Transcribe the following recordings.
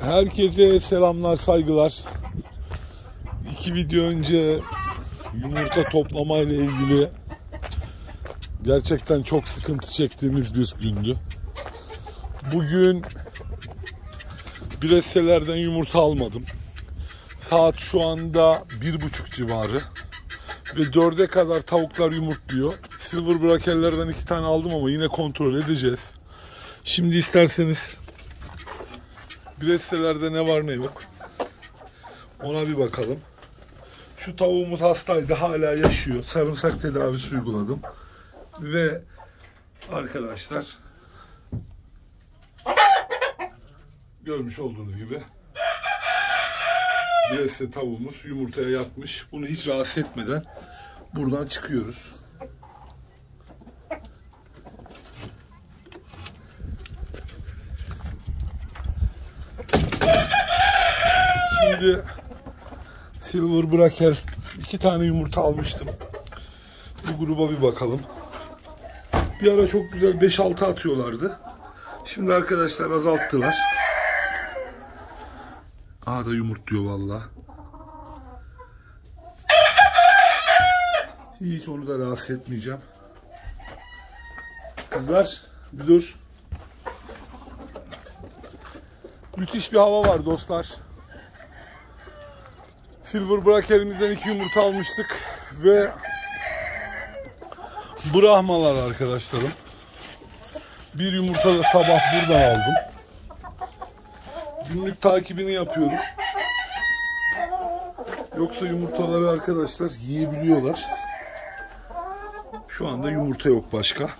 Herkese selamlar, saygılar. İki video önce yumurta toplama ile ilgili gerçekten çok sıkıntı çektiğimiz bir gündü. Bugün Biresselerden yumurta almadım. Saat şu anda bir buçuk civarı. Ve dörde kadar tavuklar yumurtluyor. Silver brakellerden iki tane aldım ama yine kontrol edeceğiz. Şimdi isterseniz Biresselerde ne var ne yok. Ona bir bakalım. Şu tavuğumuz hastaydı hala yaşıyor. Sarımsak tedavisi uyguladım. Ve arkadaşlar görmüş olduğunuz gibi Biresse tavuğumuz yumurtaya yatmış. Bunu hiç rahatsız etmeden buradan çıkıyoruz. Şimdi Silver Brakel iki tane yumurta almıştım. Bu gruba bir bakalım. Bir ara çok güzel 5-6 atıyorlardı. Şimdi arkadaşlar azalttılar. Aa da yumurtluyor valla. Hiç onu da rahatsız etmeyeceğim. Kızlar bir dur. Müthiş bir hava var dostlar. Silver Brakel'imizden iki yumurta almıştık ve Brahmalar arkadaşlarım. Bir yumurta da sabah buradan aldım. Günlük takibini yapıyorum. Yoksa yumurtaları arkadaşlar yiyebiliyorlar. Şu anda yumurta yok başka.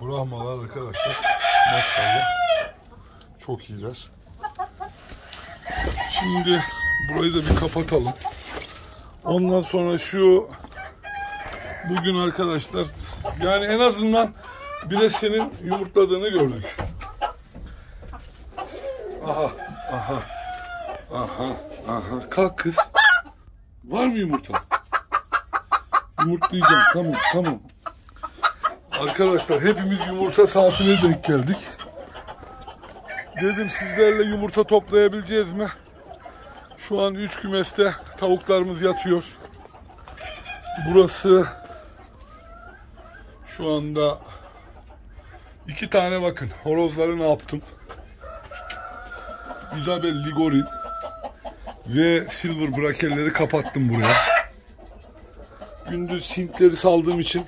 Brahmalar arkadaşlar maşallah çok iyiler. Şimdi burayı da bir kapatalım. Ondan sonra şu bugün arkadaşlar yani en azından biresinin yumurtladığını gördük. Aha, aha, aha, aha. Kalk kız. Var mı yumurta? Yumurtlayacağım. Tamam, tamam. Arkadaşlar hepimiz yumurta saatine denk geldik. Dedim sizlerle yumurta toplayabileceğiz mi? Şu an 3 kümeste tavuklarımız yatıyor. Burası şu anda iki tane bakın horozları ne yaptım. Isabel Ligorin ve Silver Brakelleri kapattım buraya. Gündüz Hintleri saldığım için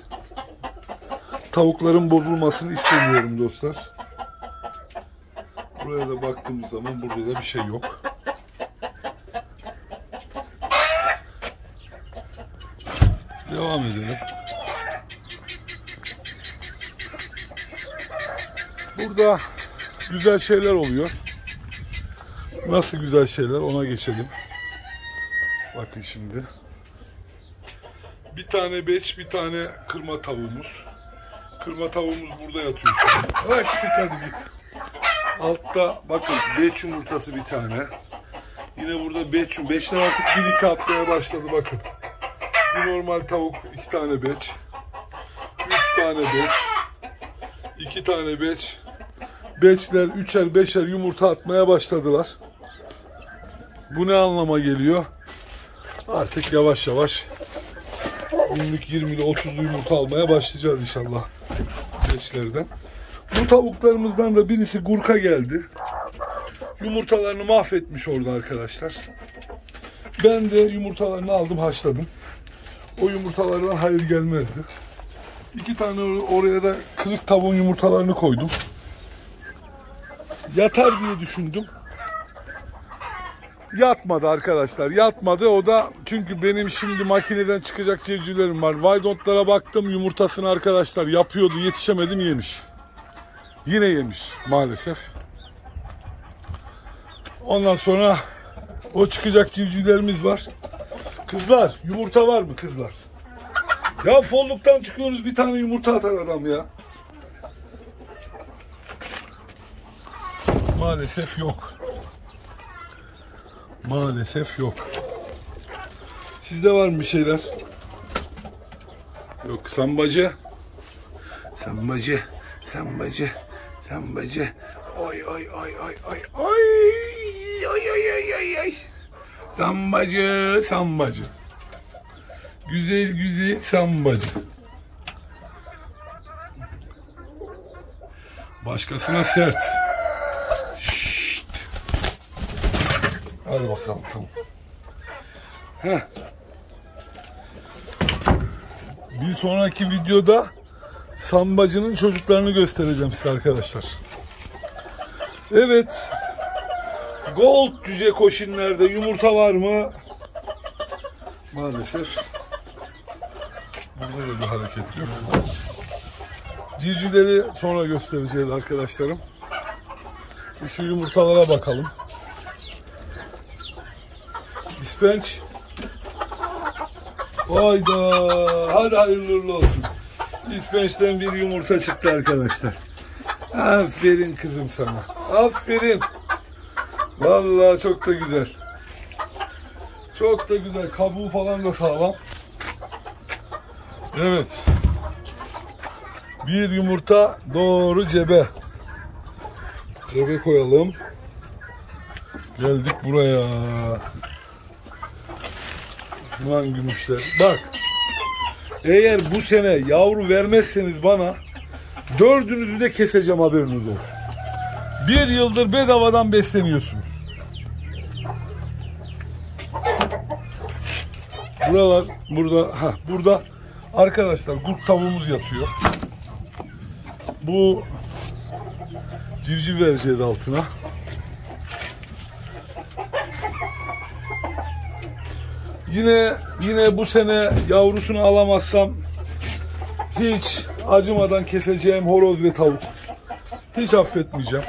tavukların bozulmasını istemiyorum dostlar. Buraya da baktığımız zaman burada da bir şey yok. Devam edelim. Burada güzel şeyler oluyor. Nasıl güzel şeyler ona geçelim. Bakın şimdi. Bir tane beç, bir tane kırma tavuğumuz. Kırma tavuğumuz burada yatıyor şu. Bırak çık hadi git. Altta bakın beç yumurtası bir tane. Yine burada beç, beçler artık bir iki atmaya başladı bakın. Bir normal tavuk, iki tane beç. Üç tane beç. iki tane beç. Beçler üçer beşer yumurta atmaya başladılar. Bu ne anlama geliyor? Artık yavaş yavaş günlük 20 ile 30 yumurta almaya başlayacağız inşallah beçlerden. Bu tavuklarımızdan da birisi gurka geldi. Yumurtalarını mahvetmiş orada arkadaşlar. Ben de yumurtalarını aldım haşladım. O yumurtalardan hayır gelmezdi. İki tane oraya da kırık tavuğun yumurtalarını koydum. Yatar diye düşündüm. Yatmadı arkadaşlar. Yatmadı. O da çünkü benim şimdi makineden çıkacak civcivlerim var. Vaydotlara baktım yumurtasını arkadaşlar yapıyordu. Yetişemedim yemiş. Yine yemiş maalesef. Ondan sonra o çıkacak civcivlerimiz var. Kızlar yumurta var mı kızlar? Ya folluktan çıkıyoruz bir tane yumurta atar adam ya. Maalesef yok. Maalesef yok. Sizde var mı bir şeyler? Yok sambacı. Sambacı, sambacı, sambacı. Oy oy oy oy oy oy. Oy oy oy oy oy. Sambacı, sambacı. Güzel güzel sambacı. Başkasına sert. Hadi bakalım tamam. Heh. Bir sonraki videoda sambacının çocuklarını göstereceğim size arkadaşlar. Evet. Gold cüce koşinlerde yumurta var mı? Maalesef. Burada da bir hareket yok. Civcivleri sonra göstereceğiz arkadaşlarım. Şu yumurtalara bakalım. İspenç. Hayda. Hadi hayırlı olsun. İspenç'ten bir yumurta çıktı arkadaşlar. Aferin kızım sana. Aferin. Vallahi çok da güzel. Çok da güzel. Kabuğu falan da sağlam. Evet. Bir yumurta doğru cebe. Cebe koyalım. Geldik buraya. Ulan gümüşler. Bak. Eğer bu sene yavru vermezseniz bana dördünüzü de keseceğim haberiniz olsun. Bir yıldır bedavadan besleniyorsunuz. Buralar burada ha burada arkadaşlar kurt tavuğumuz yatıyor. Bu civciv vereceğiz altına. Yine yine bu sene yavrusunu alamazsam hiç acımadan keseceğim horoz ve tavuk. Hiç affetmeyeceğim.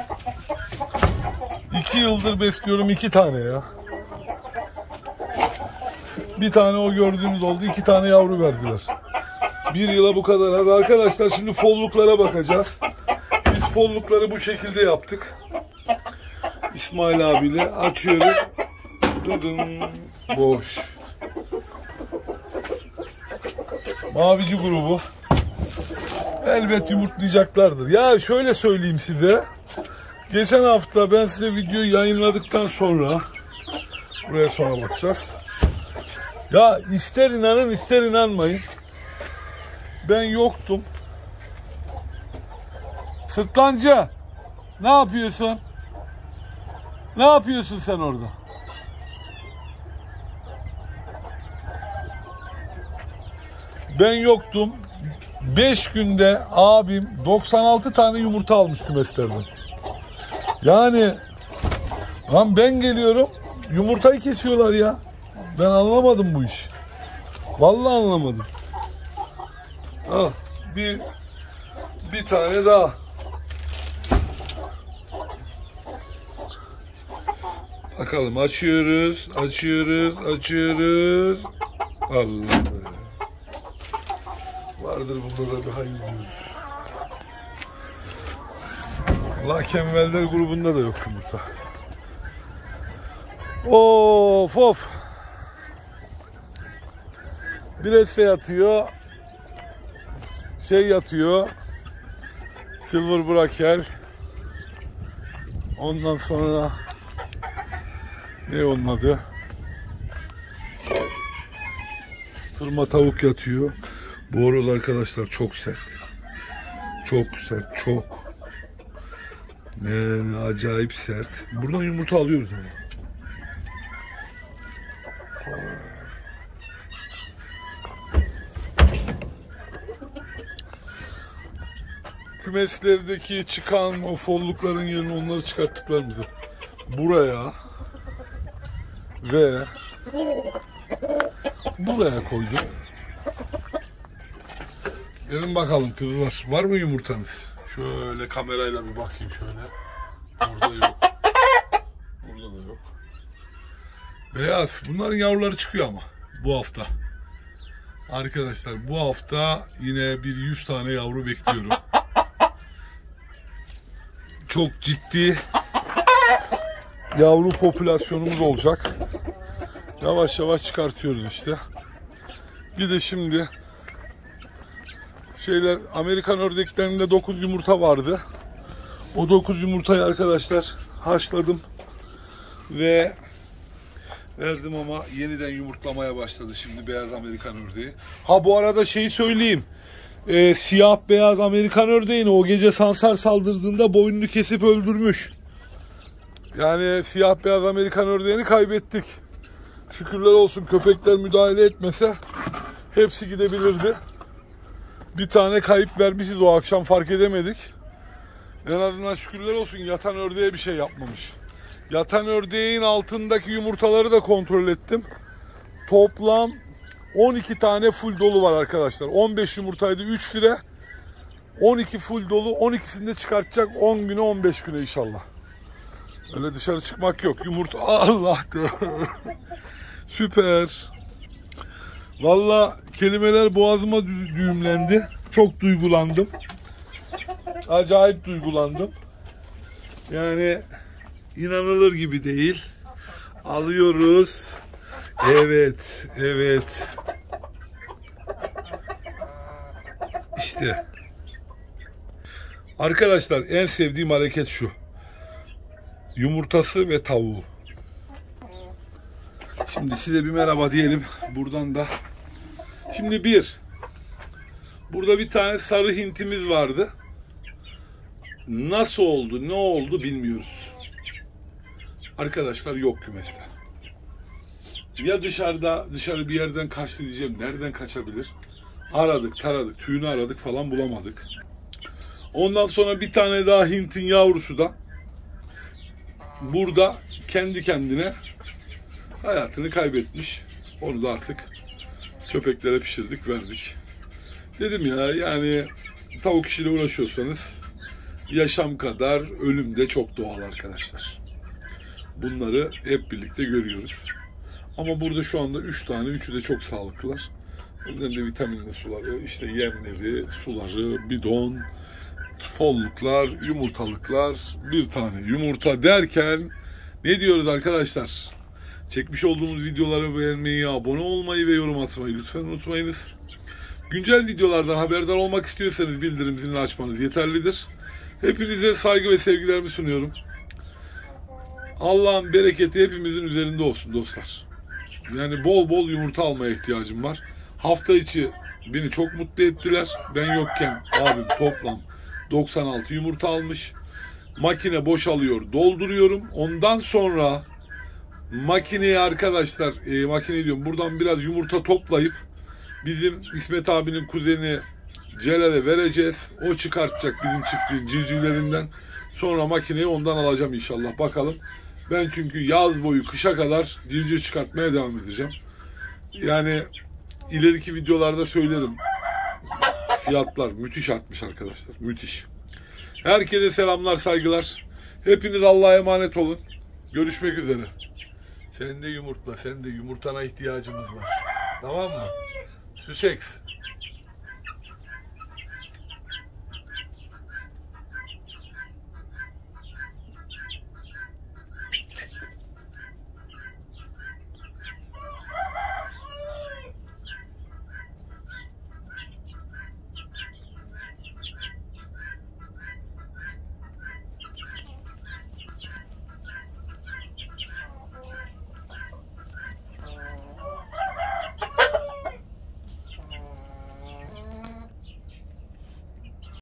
İki yıldır besliyorum iki tane ya. Bir tane o gördüğünüz oldu. iki tane yavru verdiler. Bir yıla bu kadar. Hadi arkadaşlar şimdi folluklara bakacağız. Biz follukları bu şekilde yaptık. İsmail abiyle açıyoruz. Dudun. Boş. Mavici grubu. Elbet yumurtlayacaklardır. Ya şöyle söyleyeyim size. Geçen hafta ben size videoyu yayınladıktan sonra buraya sonra bakacağız. Ya ister inanın ister inanmayın. Ben yoktum. Sırtlancı. Ne yapıyorsun? Ne yapıyorsun sen orada? Ben yoktum. 5 günde abim 96 tane yumurta almış kümeslerden. Yani lan ben geliyorum yumurtayı kesiyorlar ya. Ben anlamadım bu işi. Vallahi anlamadım. Al bir bir tane daha. Bakalım açıyoruz, açıyoruz, açıyoruz. Allah. Bunda da bir hayır diyoruz. Lakenveller grubunda da yok yumurta. Of of. Bir esse yatıyor. Şey yatıyor. Silver Braker. Ondan sonra ne onun adı? Fırma tavuk yatıyor. Bu arada arkadaşlar çok sert. Çok sert, çok. Yani acayip sert. Buradan yumurta alıyoruz ama. Kümeslerdeki çıkan o follukların yerine onları çıkarttıklarımızı buraya ve buraya koydum. Gelin bakalım kızlar. Var mı yumurtanız? Şöyle kamerayla bir bakayım şöyle. Burada yok. Burada da yok. Beyaz. Bunların yavruları çıkıyor ama bu hafta. Arkadaşlar bu hafta yine bir 100 tane yavru bekliyorum. Çok ciddi yavru popülasyonumuz olacak. Yavaş yavaş çıkartıyoruz işte. Bir de şimdi şeyler Amerikan ördeklerinde 9 yumurta vardı. O 9 yumurtayı arkadaşlar haşladım ve verdim ama yeniden yumurtlamaya başladı şimdi beyaz Amerikan ördeği. Ha bu arada şeyi söyleyeyim. Ee, siyah beyaz Amerikan ördeğini o gece Sansar saldırdığında boynunu kesip öldürmüş. Yani siyah beyaz Amerikan ördeğini kaybettik. Şükürler olsun köpekler müdahale etmese hepsi gidebilirdi. Bir tane kayıp vermişiz o akşam fark edemedik. En azından şükürler olsun yatan ördeğe bir şey yapmamış. Yatan ördeğin altındaki yumurtaları da kontrol ettim. Toplam 12 tane full dolu var arkadaşlar. 15 yumurtaydı 3 fire. 12 full dolu. 12'sini de çıkartacak 10 güne 15 güne inşallah. Öyle dışarı çıkmak yok. Yumurta Allah Süper. Valla kelimeler boğazıma dü- düğümlendi. Çok duygulandım. Acayip duygulandım. Yani inanılır gibi değil. Alıyoruz. Evet, evet. İşte. Arkadaşlar en sevdiğim hareket şu. Yumurtası ve tavuğu. Şimdi size bir merhaba diyelim. Buradan da. Şimdi bir. Burada bir tane sarı hintimiz vardı. Nasıl oldu, ne oldu bilmiyoruz. Arkadaşlar yok kümeste. Ya dışarıda, dışarı bir yerden kaçtı diyeceğim. Nereden kaçabilir? Aradık, taradık, tüyünü aradık falan bulamadık. Ondan sonra bir tane daha Hint'in yavrusu da burada kendi kendine hayatını kaybetmiş. Onu da artık köpeklere pişirdik, verdik. Dedim ya yani tavuk işiyle uğraşıyorsanız yaşam kadar ölüm de çok doğal arkadaşlar. Bunları hep birlikte görüyoruz. Ama burada şu anda 3 tane, üçü de çok sağlıklılar. Bunların da vitaminli suları, işte yemleri, suları, bidon, folluklar, yumurtalıklar, bir tane yumurta derken ne diyoruz arkadaşlar? Çekmiş olduğumuz videoları beğenmeyi, abone olmayı ve yorum atmayı lütfen unutmayınız. Güncel videolardan haberdar olmak istiyorsanız bildirim zilini açmanız yeterlidir. Hepinize saygı ve sevgilerimi sunuyorum. Allah'ın bereketi hepimizin üzerinde olsun dostlar. Yani bol bol yumurta almaya ihtiyacım var. Hafta içi beni çok mutlu ettiler. Ben yokken abim toplam 96 yumurta almış. Makine boşalıyor, dolduruyorum. Ondan sonra makineye arkadaşlar, e, makine diyorum buradan biraz yumurta toplayıp bizim İsmet abinin kuzeni Celal'e vereceğiz. O çıkartacak bizim çiftliğin civcivlerinden. Sonra makineyi ondan alacağım inşallah. Bakalım. Ben çünkü yaz boyu kışa kadar civciv çıkartmaya devam edeceğim. Yani ileriki videolarda söylerim. Fiyatlar müthiş artmış arkadaşlar. Müthiş. Herkese selamlar, saygılar. Hepiniz Allah'a emanet olun. Görüşmek üzere. Sen de yumurtla, sen de yumurtana ihtiyacımız var. Tamam mı? Süseks.